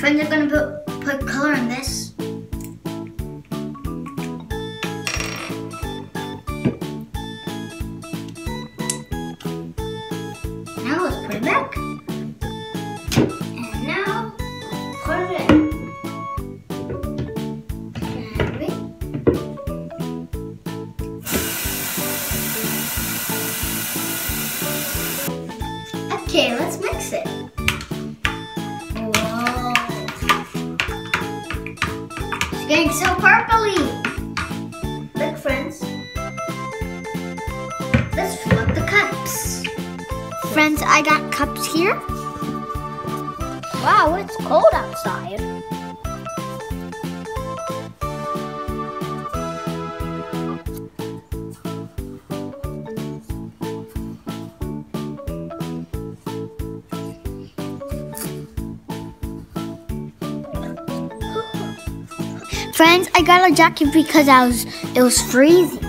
Friends are gonna put, put color in this. Now let's put it back. And now put it in. Okay, let's mix it. Getting so purpley. Look, friends. Let's fill up the cups. Friends, I got cups here. Wow, it's cold outside. Friends, I got a jacket because I was it was freezing.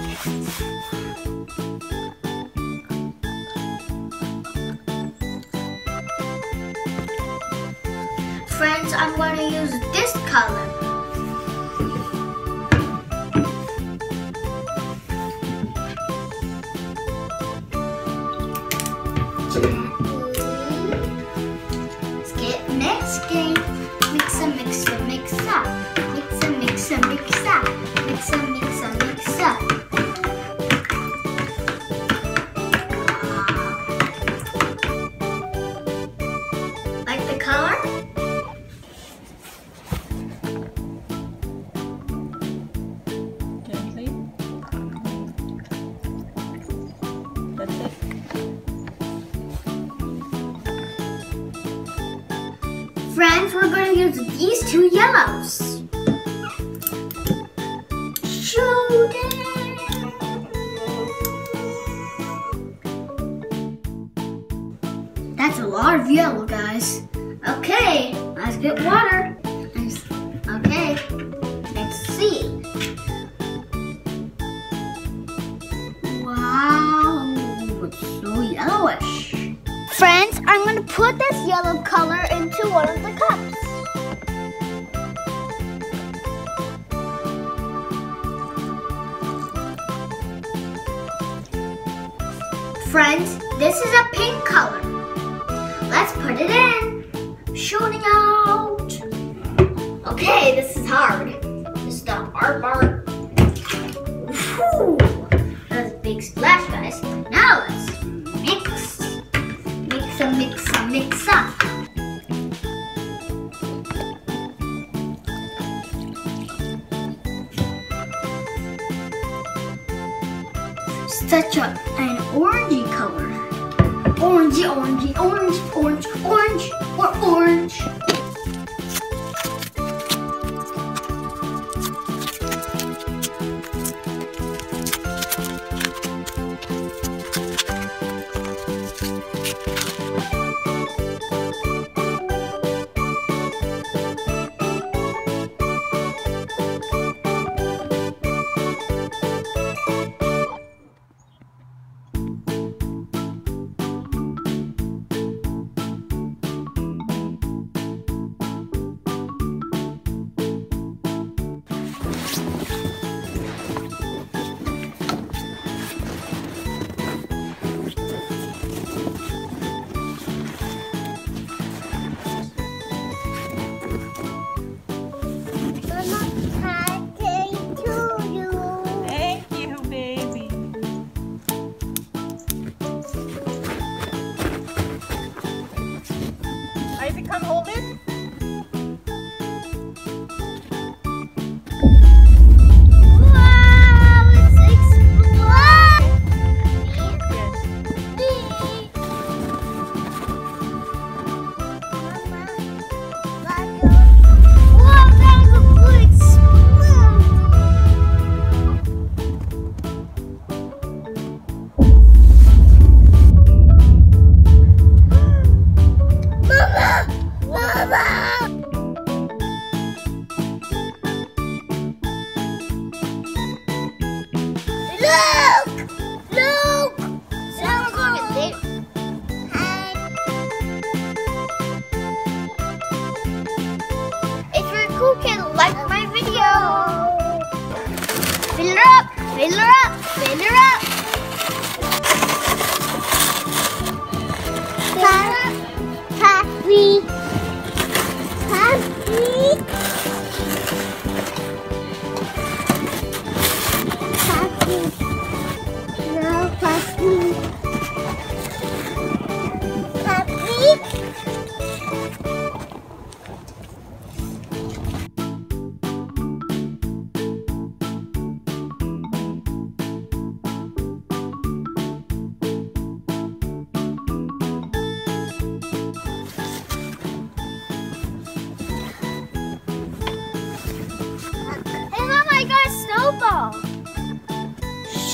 Friends, we're going to use these two yellows. That's a lot of yellow, guys. Okay, let's get water. Friends, this is a pink color. Let's put it in. Shooting out. Okay, this is hard. This is the hard part. Whew. That was a big splash, guys. Now let's mix. Mix a mix a mix up. Such a, an orangey color. Orangey, orangey, orange, orange, orange, or orange. Isaac, come hold it.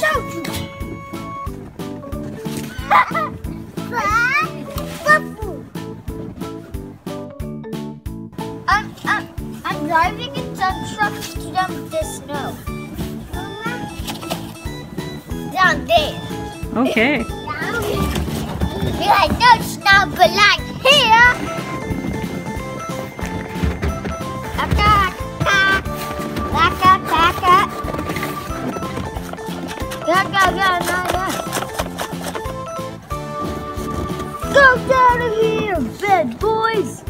shout you. I'm, I'm, I'm driving a dump truck to dump this snow. Down there. Okay. Down. You're like, no, it's not black. Go out of here, bad boys.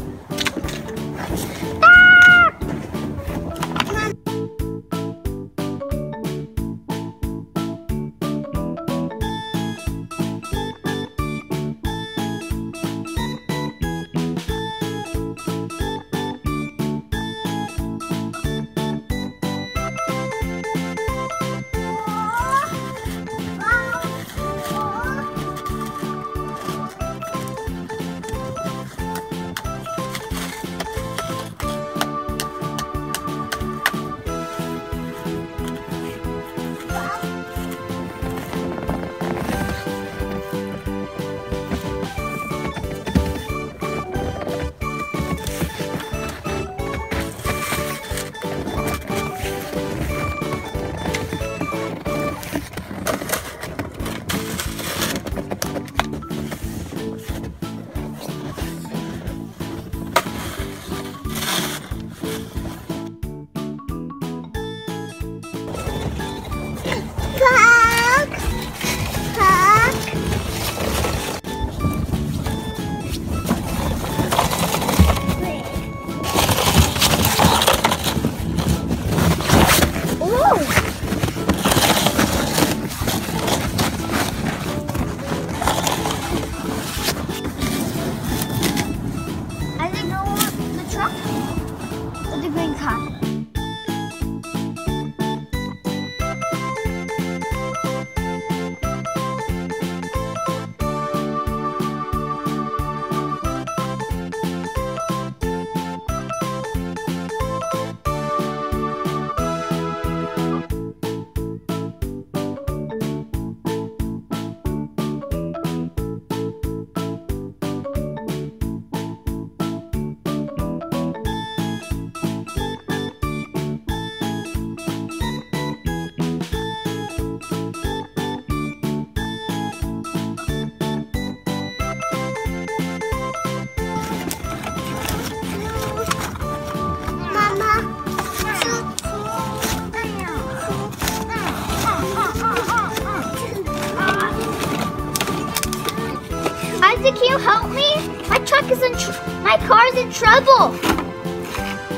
My car's in trouble.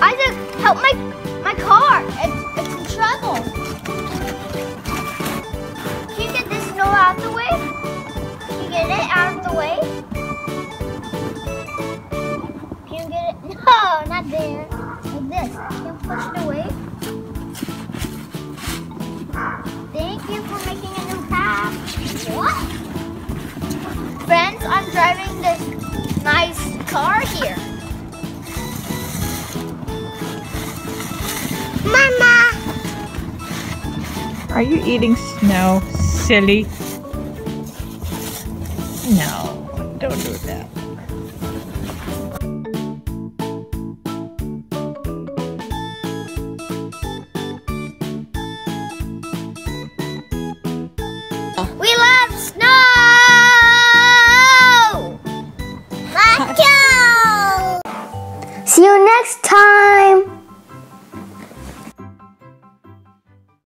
Isaac, help my my car. It's, it's in trouble. Can you get this snow out of the way? Can you get it out of the way? Can you get it? No, not there. Like this. Can you push it away? Thank you for making a new path. What? Friends, I'm driving this nice car here. Mama! Are you eating snow, silly? No, don't do that. We